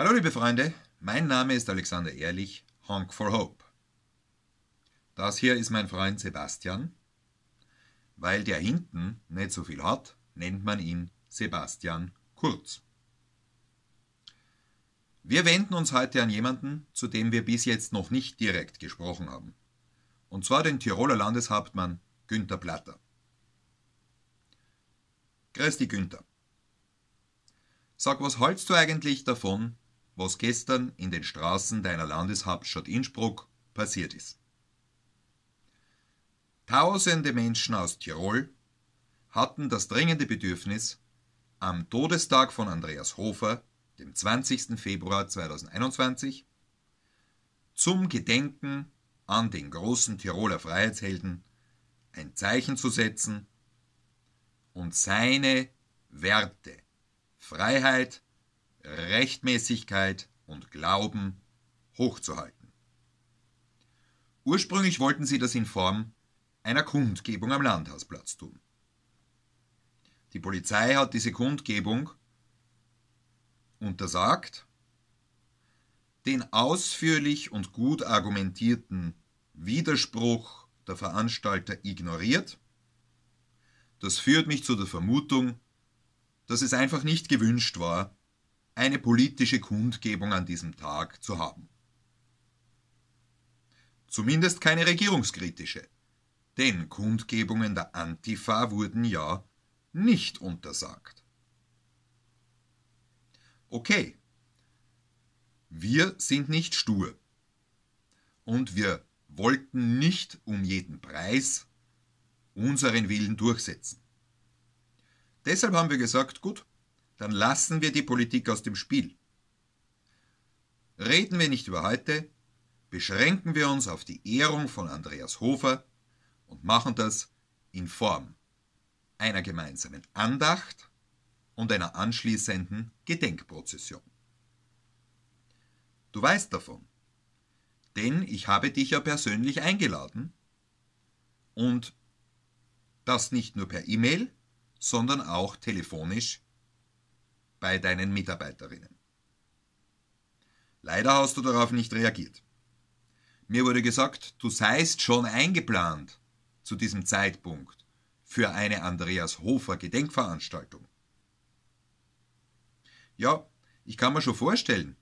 Hallo liebe Freunde, mein Name ist Alexander Ehrlich, Honk for Hope. Das hier ist mein Freund Sebastian. Weil der hinten nicht so viel hat, nennt man ihn Sebastian Kurz. Wir wenden uns heute an jemanden, zu dem wir bis jetzt noch nicht direkt gesprochen haben. Und zwar den Tiroler Landeshauptmann Günther Platter. Grüß dich, Günther. Sag, was hältst du eigentlich davon, was gestern in den Straßen deiner Landeshauptstadt Innsbruck passiert ist? Tausende Menschen aus Tirol hatten das dringende Bedürfnis, am Todestag von Andreas Hofer, dem 20. Februar 2021, zum Gedenken an den großen Tiroler Freiheitshelden ein Zeichen zu setzen und seine Werte Freiheit, Rechtmäßigkeit und Glauben hochzuhalten. Ursprünglich wollten sie das in Form einer Kundgebung am Landhausplatz tun. Die Polizei hat diese Kundgebung untersagt, den ausführlich und gut argumentierten Widerspruch der Veranstalter ignoriert. Das führt mich zu der Vermutung, dass es einfach nicht gewünscht war, eine politische Kundgebung an diesem Tag zu haben. Zumindest keine regierungskritische, denn Kundgebungen der Antifa wurden ja nicht untersagt. Okay, wir sind nicht stur und wir wollten nicht um jeden Preis unseren Willen durchsetzen. Deshalb haben wir gesagt, gut, dann lassen wir die Politik aus dem Spiel. Reden wir nicht über heute, beschränken wir uns auf die Ehrung von Andreas Hofer und machen das in Form einer gemeinsamen Andacht und einer anschließenden Gedenkprozession. Du weißt davon, denn ich habe dich ja persönlich eingeladen und das nicht nur per E-Mail, sondern auch telefonisch bei deinen Mitarbeiterinnen. Leider hast du darauf nicht reagiert. Mir wurde gesagt, du seist schon eingeplant zu diesem Zeitpunkt für eine Andreas Hofer Gedenkveranstaltung. Ja, ich kann mir schon vorstellen,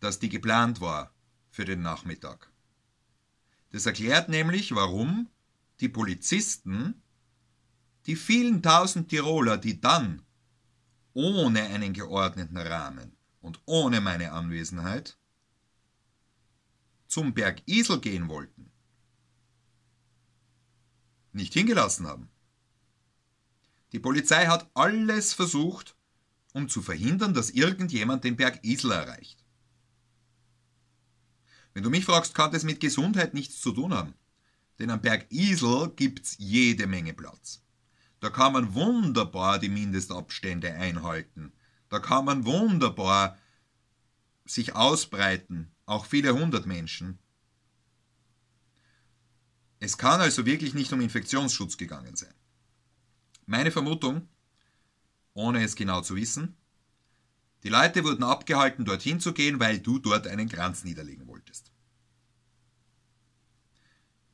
dass die geplant war für den Nachmittag. Das erklärt nämlich, warum die Polizisten die vielen tausend Tiroler, die dann ohne einen geordneten Rahmen und ohne meine Anwesenheit zum Berg Isel gehen wollten, nicht hingelassen haben. Die Polizei hat alles versucht, um zu verhindern, dass irgendjemand den Berg Isel erreicht. Wenn du mich fragst, kann das mit Gesundheit nichts zu tun haben. Denn am Berg Isel gibt's jede Menge Platz. Da kann man wunderbar die Mindestabstände einhalten. Da kann man wunderbar sich ausbreiten, auch viele hundert Menschen. Es kann also wirklich nicht um Infektionsschutz gegangen sein. Meine Vermutung, ohne es genau zu wissen, die Leute wurden abgehalten, dorthin zu gehen, weil du dort einen Kranz niederlegen wolltest.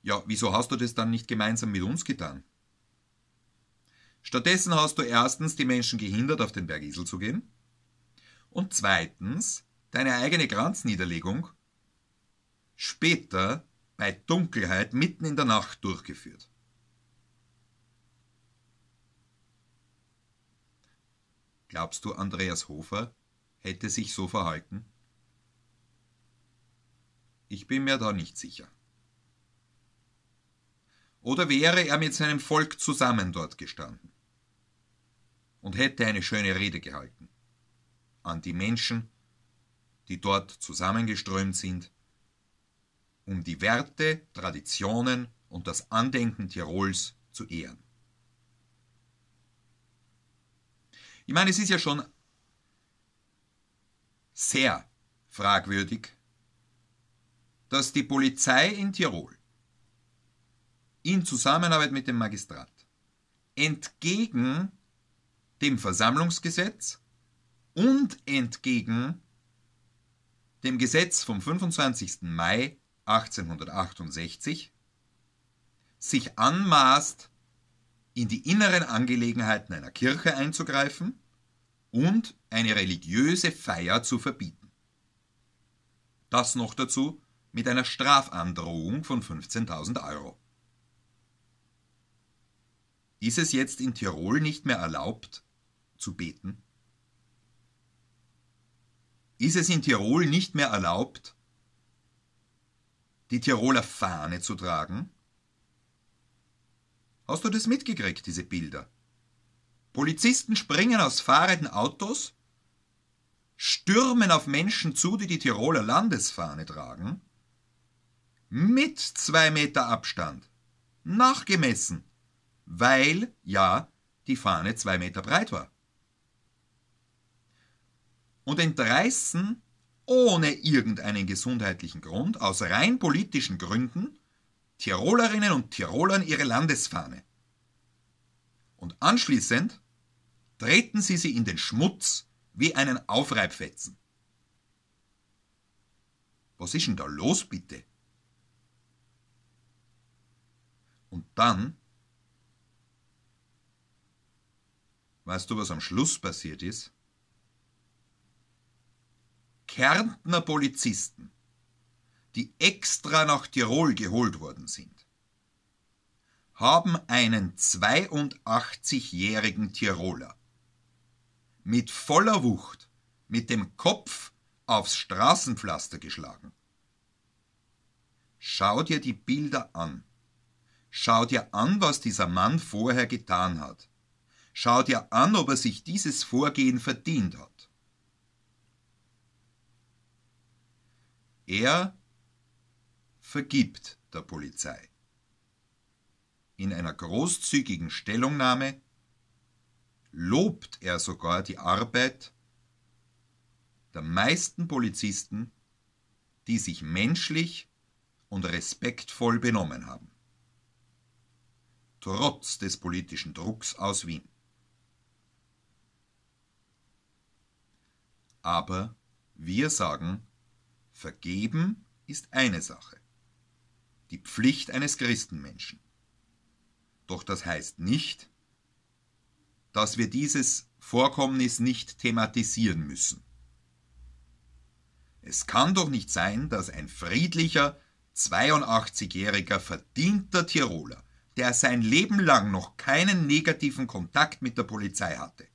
Ja, wieso hast du das dann nicht gemeinsam mit uns getan? Stattdessen hast du erstens die Menschen gehindert, auf den Berg Isel zu gehen und zweitens deine eigene Kranzniederlegung später bei Dunkelheit mitten in der Nacht durchgeführt. Glaubst du, Andreas Hofer hätte sich so verhalten? Ich bin mir da nicht sicher. Oder wäre er mit seinem Volk zusammen dort gestanden? Und hätte eine schöne Rede gehalten an die Menschen, die dort zusammengeströmt sind, um die Werte, Traditionen und das Andenken Tirols zu ehren. Ich meine, es ist ja schon sehr fragwürdig, dass die Polizei in Tirol in Zusammenarbeit mit dem Magistrat entgegen dem Versammlungsgesetz und entgegen dem Gesetz vom 25. Mai 1868, sich anmaßt, in die inneren Angelegenheiten einer Kirche einzugreifen und eine religiöse Feier zu verbieten. Das noch dazu mit einer Strafandrohung von 15.000 Euro. Ist es jetzt in Tirol nicht mehr erlaubt zu beten? Ist es in Tirol nicht mehr erlaubt, die Tiroler Fahne zu tragen? Hast du das mitgekriegt, diese Bilder? Polizisten springen aus fahrenden Autos, stürmen auf Menschen zu, die die Tiroler Landesfahne tragen, mit zwei Meter Abstand, nachgemessen, weil, ja, die Fahne zwei Meter breit war. Und entreißen, ohne irgendeinen gesundheitlichen Grund, aus rein politischen Gründen, Tirolerinnen und Tirolern ihre Landesfahne. Und anschließend treten sie sie in den Schmutz wie einen Aufreibfetzen. Was ist denn da los, bitte? Und dann, weißt du, was am Schluss passiert ist? Kärntner Polizisten, die extra nach Tirol geholt worden sind, haben einen 82-jährigen Tiroler mit voller Wucht mit dem Kopf aufs Straßenpflaster geschlagen. Schau dir die Bilder an. Schau dir an, was dieser Mann vorher getan hat. Schau dir an, ob er sich dieses Vorgehen verdient hat. Er vergibt der Polizei. In einer großzügigen Stellungnahme lobt er sogar die Arbeit der meisten Polizisten, die sich menschlich und respektvoll benommen haben. Trotz des politischen Drucks aus Wien. Aber wir sagen, vergeben ist eine Sache, die Pflicht eines Christenmenschen. Doch das heißt nicht, dass wir dieses Vorkommnis nicht thematisieren müssen. Es kann doch nicht sein, dass ein friedlicher, 82-jähriger verdienter Tiroler, der sein Leben lang noch keinen negativen Kontakt mit der Polizei hatte,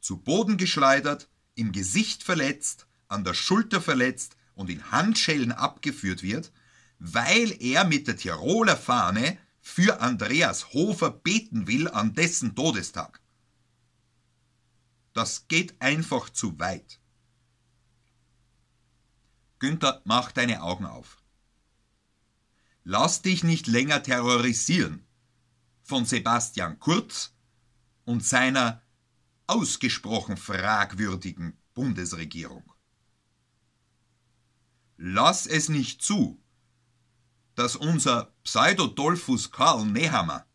zu Boden geschleudert, im Gesicht verletzt, an der Schulter verletzt und in Handschellen abgeführt wird, weil er mit der Tiroler Fahne für Andreas Hofer beten will an dessen Todestag. Das geht einfach zu weit. Günther, mach deine Augen auf. Lass dich nicht länger terrorisieren von Sebastian Kurz und seiner ausgesprochen fragwürdigen Bundesregierung. Lass es nicht zu, dass unser Pseudodolphus Karl Nehammer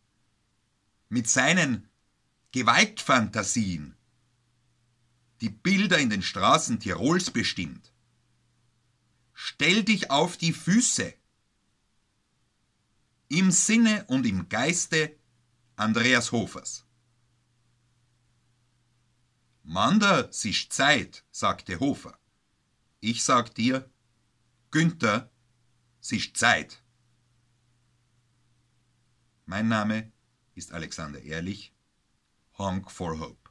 mit seinen Gewaltfantasien die Bilder in den Straßen Tirols bestimmt. Stell dich auf die Füße. Im Sinne und im Geiste Andreas Hofers. Manda, sich Zeit, sagte Hofer. Ich sag dir, Günther, sich Zeit. Mein Name ist Alexander Ehrlich, Honk for Hope.